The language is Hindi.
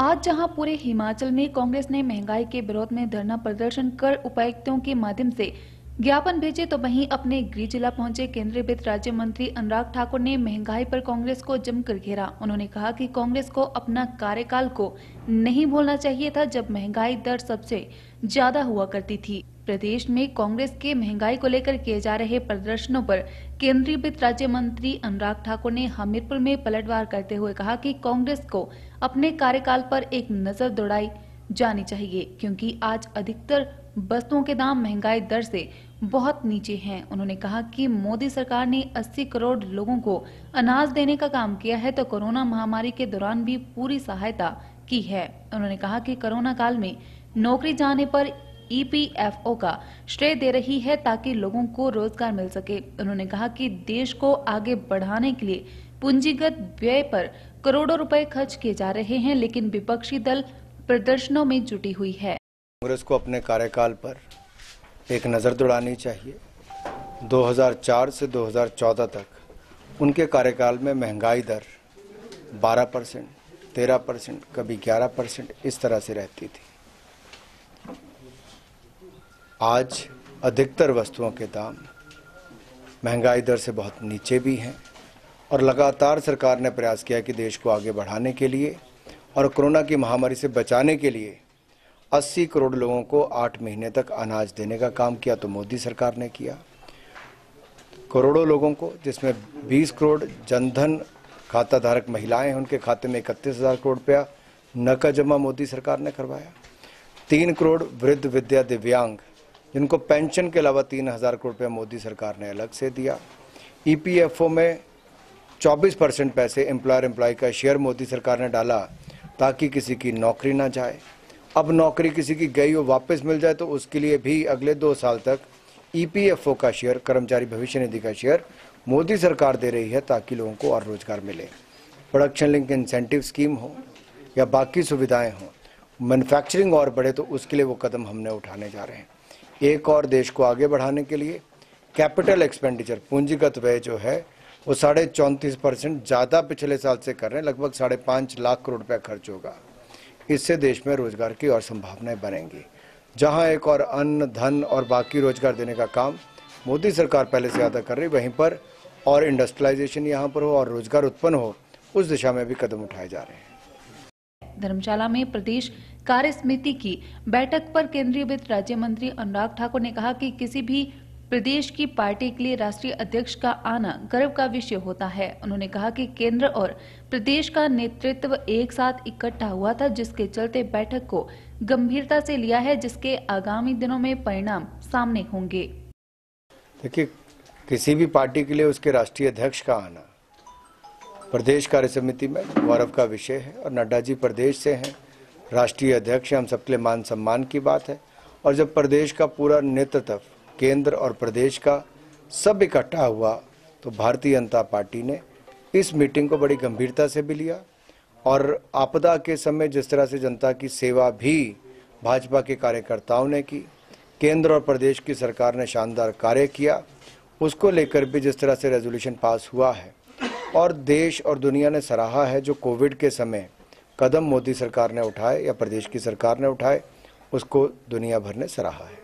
आज जहाँ पूरे हिमाचल में कांग्रेस ने महँगाई के विरोध में धरना प्रदर्शन कर उपायुक्तों के माध्यम से ज्ञापन भेजे तो वहीं अपने गृह जिला पहुँचे केंद्रीय वित्त राज्य मंत्री अनुराग ठाकुर ने महँगाई पर कांग्रेस को जमकर घेरा। उन्होंने कहा कि कांग्रेस को अपना कार्यकाल को नहीं भूलना चाहिए था, जब महँगाई दर सबसे ज़्यादा हुआ करती थी। प्रदेश में कांग्रेस के महँगाई को लेकर किए जा रहे प्रदर्शनों पर केंद्रीय वित्त राज्य मंत्री अनुराग ठाकुर ने हमीरपुर में पलटवार करते हुए कहा कि कांग्रेस को अपने कार्यकाल पर एक नज़र दौड़ाई जानी चाहिए, क्योंकि आज अधिकतर वस्तुओं के दाम महँगाई दर से बहुत नीचे हैं। उन्होंने कहा कि मोदी सरकार ने 80 करोड़ लोगों को अनाज देने का काम किया है तो कोरोना महामारी के दौरान भी पूरी सहायता की है। उन्होंने कहा कि कोरोना काल में नौकरी जाने पर ईपीएफओ का श्रेय दे रही है ताकि लोगों को रोज़गार मिल सके। उन्होंने कहा कि देश को आगे बढ़ाने के लिए पूंजीगत व्यय पर करोड़ों रुपए खर्च किए जा रहे हैं, लेकिन विपक्षी दल प्रदर्शनों में जुटी हुई है। कांग्रेस को अपने कार्यकाल पर एक नज़र दौड़ानी चाहिए। 2004 से 2014 तक उनके कार्यकाल में महँगाई दर 12 परसेंट, तेरह परसेंट, कभी 11 परसेंट इस तरह से रहती थी। आज अधिकतर वस्तुओं के दाम महँगाई दर से बहुत नीचे भी हैं और लगातार सरकार ने प्रयास किया कि देश को आगे बढ़ाने के लिए और कोरोना की महामारी से बचाने के लिए 80 करोड़ लोगों को 8 महीने तक अनाज देने का काम किया तो मोदी सरकार ने किया। करोड़ों लोगों को, जिसमें 20 करोड़ जनधन खाता धारक महिलाएँ हैं, उनके खाते में इकतीस हज़ार करोड़ रुपया नकद जमा मोदी सरकार ने करवाया। तीन करोड़ वृद्ध विद्या दिव्यांग जिनको पेंशन के अलावा तीन हज़ार करोड़ रुपया मोदी सरकार ने अलग से दिया। ईपीएफओ में 24 परसेंट पैसे एम्प्लॉयर एम्प्लॉय का शेयर मोदी सरकार ने डाला ताकि किसी की नौकरी ना जाए। अब नौकरी किसी की गई हो, वापस मिल जाए तो उसके लिए भी अगले दो साल तक ईपीएफओ का शेयर कर्मचारी भविष्य निधि का शेयर मोदी सरकार दे रही है ताकि लोगों को और रोज़गार मिले। प्रोडक्शन लिंक इंसेंटिव स्कीम हो या बाकी सुविधाएँ हों मैन्युफैक्चरिंग और बढ़े तो उसके लिए वो कदम हमने उठाने जा रहे हैं। एक और देश को आगे बढ़ाने के लिए कैपिटल एक्सपेंडिचर, पूंजीगत व्यय जो है, वो साढ़े चौंतीस परसेंट ज़्यादा पिछले साल से कर रहे हैं, लगभग साढ़े पाँच लाख करोड़ रुपया खर्च होगा। इससे देश में रोज़गार की और संभावनाएँ बनेंगी जहाँ एक और अन्न, धन और बाकी रोज़गार देने का काम मोदी सरकार पहले से ज़्यादा कर रही, वहीं पर और इंडस्ट्रियलाइजेशन यहाँ पर हो और रोज़गार उत्पन्न हो, उस दिशा में भी कदम उठाए जा रहे हैं। धर्मशाला में प्रदेश कार्य समिति की बैठक पर केंद्रीय वित्त राज्य मंत्री अनुराग ठाकुर ने कहा कि किसी भी प्रदेश की पार्टी के लिए राष्ट्रीय अध्यक्ष का आना गर्व का विषय होता है। उन्होंने कहा कि केंद्र और प्रदेश का नेतृत्व एक साथ इकट्ठा हुआ था, जिसके चलते बैठक को गंभीरता से लिया है, जिसके आगामी दिनों में परिणाम सामने होंगे। देखिए, किसी भी पार्टी के लिए उसके राष्ट्रीय अध्यक्ष का आना प्रदेश कार्य समिति में गौरव का विषय है और नड्डा जी प्रदेश से हैं। राष्ट्रीय अध्यक्ष हम सबके लिए मान सम्मान की बात है। और जब प्रदेश का पूरा नेतृत्व केंद्र और प्रदेश का सब इकट्ठा हुआ तो भारतीय जनता पार्टी ने इस मीटिंग को बड़ी गंभीरता से भी लिया। और आपदा के समय जिस तरह से जनता की सेवा भी भाजपा के कार्यकर्ताओं ने की, केंद्र और प्रदेश की सरकार ने शानदार कार्य किया, उसको लेकर भी जिस तरह से रेजोल्यूशन पास हुआ है और देश और दुनिया ने सराहा है जो कोविड के समय कदम मोदी सरकार ने उठाए या प्रदेश की सरकार ने उठाए, उसको दुनिया भर ने सराहा है।